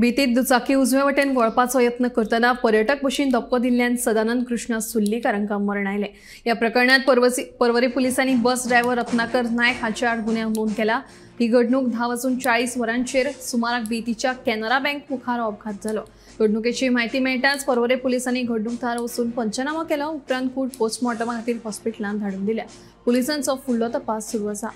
भीतीत दुचाकी उजवे वटेन वळपाचो यत्न करतना पर्यटक बशीन धक्को दिल्ल्यान सदानंद कृष्णा सुल्लीकारांका मरण आयले ह्या प्रकरणात पर्वसी पर्वरी पुलिसांनी बस ड्रायव्हर रत्नाकर नायक हाचे आड गुन्यांव नोंद केला. ही घडणूक धा वाजून चाळीस वरांचेर सुमाराक बेतीच्या कॅनरा बँक मुखार हो अपघात जालो घडणुकेची माहिती मेळटाच पर्वरे पुलिसांनी घडणूक थार वचून पंचनामा केलो. उपरांत कूड पोस्टमॉर्टमा खातीर हॉस्पिटलांत धाडून दिल्या. पुलिसांचो फुडलो तपास सुरू आसा